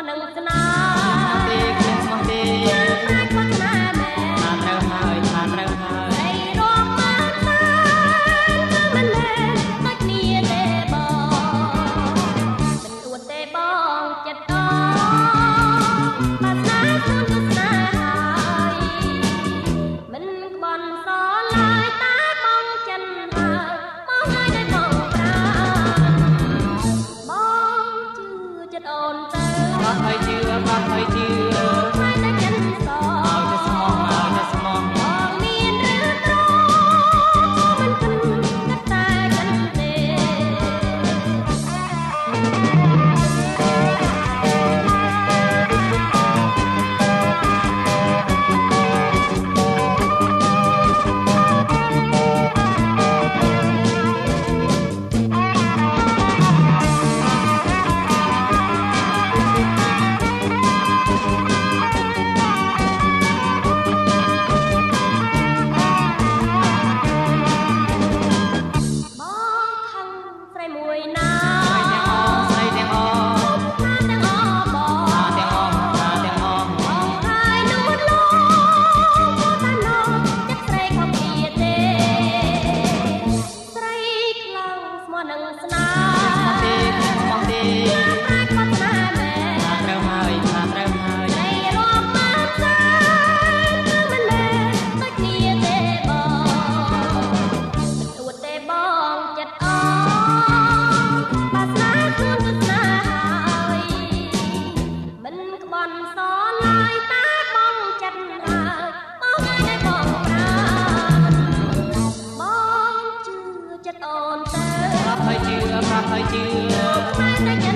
um 拿 ស្រីមួយណា អូនទៅប្រាប់ហើយជឿប្រាប់ហើយជឿ